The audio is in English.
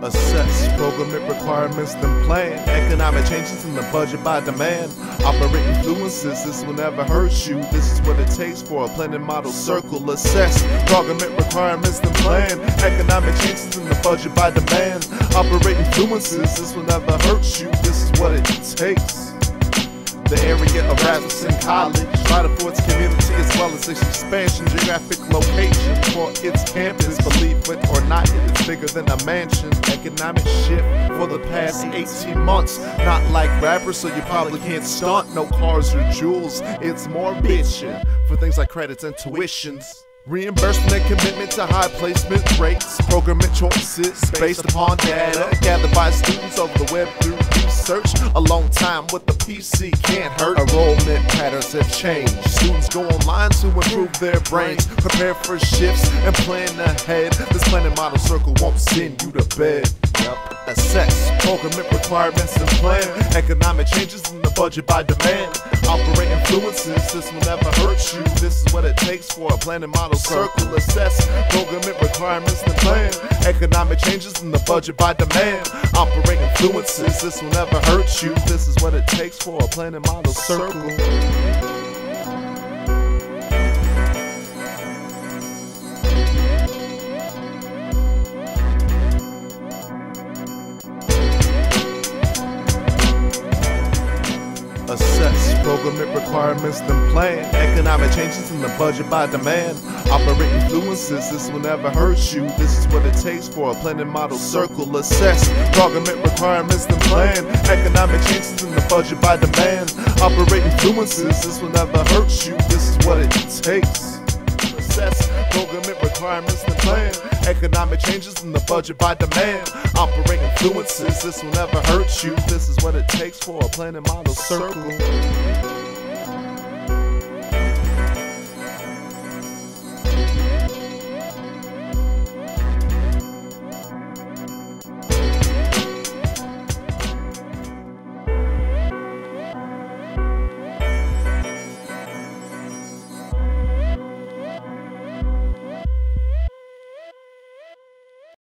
Assess programming requirements, then plan. Economic changes in the budget by demand. Operate influences, this will never hurt you. This is what it takes for a planning model circle. Assess programming requirements, then plan. Economic changes in the budget by demand. Operate influences, this will never hurt you. This is what it takes. The area of Rasmussen College, vital for its community as well as its expansion, geographic location for its campus. Believe it or not, it is bigger than a mansion. Economic shift for the past 18 months. Not like rappers, so you probably can't stunt no cars or jewels. It's more bitchin' for things like credits and tuitions. Reimbursement and commitment to high placement rates, programming choices based upon data gathered by students over the web through research. A long time with the PC can't hurt. Enrollment patterns have changed. Students go online to improve their brains, prepare for shifts and plan ahead. This planning model circle won't send you to bed. Yep. Assess programming requirements and plan. Economic changes budget by demand. Operate influences, this will never hurt you. This is what it takes for a planning model circle. Assess programming requirements and plan. Economic changes in the budget by demand. Operate influences, this will never hurt you. This is what it takes for a planning model circle. Assess programming requirements, then plan. Economic changes in the budget by demand. Operate influences, this will never hurt you. This is what it takes for a planning model circle. Assess programming requirements, then plan. Economic changes in the budget by demand. Operate influences, this will never hurt you. This is what it takes. Assess programming requirements, then plan. Economic changes in the budget by demand. Operate influences, this will never hurt you. This is what it takes for a planning model circle.